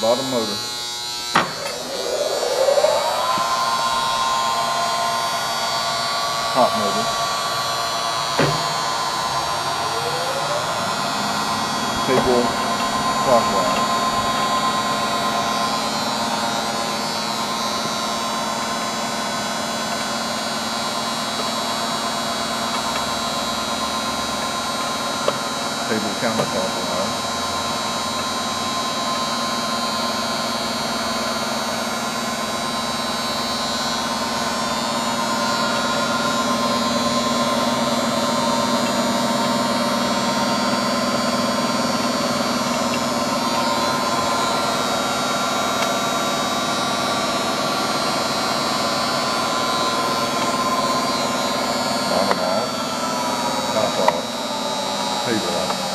Bottom motor. Hot motor. Table clockwise. Table counterclockwise. people up.